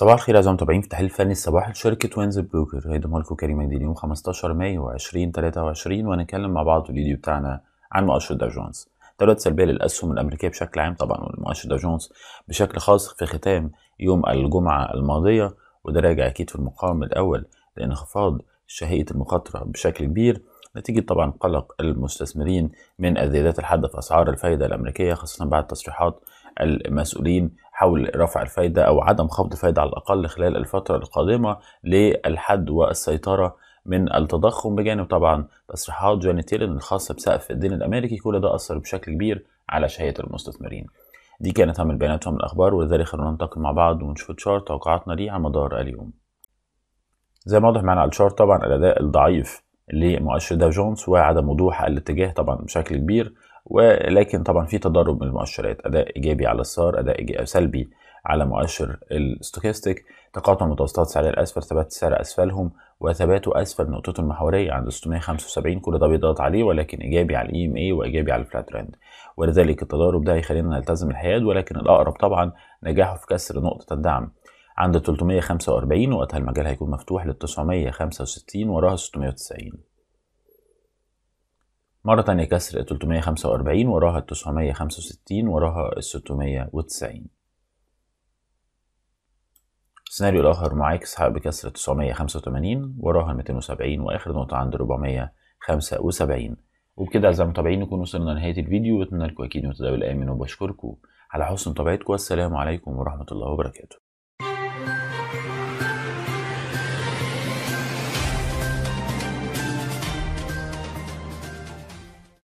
صباح الخير أعزائي المتابعين في التحليل الفني الصباحي لشركة Windsor Brokers. هيقدمها لكم كريم مجدي يوم 15 مايو 2023 وهنتكلم مع بعض في الفيديو بتاعنا عن مؤشر داو جونز. تداولات سلبية للأسهم الأمريكية بشكل عام طبعا والمؤشر داو جونز بشكل خاص في ختام يوم الجمعة الماضية وده راجع أكيد في المقام الأول لانخفاض شهية المخاطرة بشكل كبير. نتيجة طبعا قلق المستثمرين من الزيادات الحادة في أسعار الفايدة الأمريكية خاصة بعد تصريحات المسؤولين حول رفع الفايدة أو عدم خفض الفايدة على الأقل خلال الفترة القادمة للحد والسيطرة من التضخم. بجانب طبعا تصريحات جانيت يلين الخاصة بسقف الدين الأمريكي كل ده أثر بشكل كبير على شهية المستثمرين. دي كانت أهم البيانات ومن الأخبار ولذلك خلونا ننتقل مع بعض ونشوف chart توقعاتنا ليه على مدار اليوم. زي ما واضح معنا على ال chart طبعا الأداء الضعيف لمؤشر داو جونز وعدم وضوح الاتجاه طبعا بشكل كبير ولكن طبعا في تضارب من المؤشرات أداء إيجابي على ال SAR أداء إيجابي سلبي على مؤشر ال stochastic تقاطع متوسطات سعر الأسفل ثبات السعر أسفلهم وثباته أسفل نقطته المحوريه عند 675 كل ده بيضغط عليه ولكن إيجابي على ال EMA وإيجابي على ال flat trend ولذلك التضارب ده هيخلينا نلتزم الحياد ولكن الأقرب طبعا نجاحه في كسر نقطة الدعم. عند 345 وقتها المجال هيكون مفتوح لل 965 وراها 690 مرة تانية كسر 345 وراها 965 وراها 690 السيناريو الآخر معاكس بكسر 985 وراها 270 وآخر نقطة عند 475 وبكده أعزائي المتابعين نكون وصلنا لنهاية الفيديو وأتمنى لكم أكيد متداول آمن وبشكركم على حسن متابعتكم والسلام عليكم ورحمة الله وبركاته.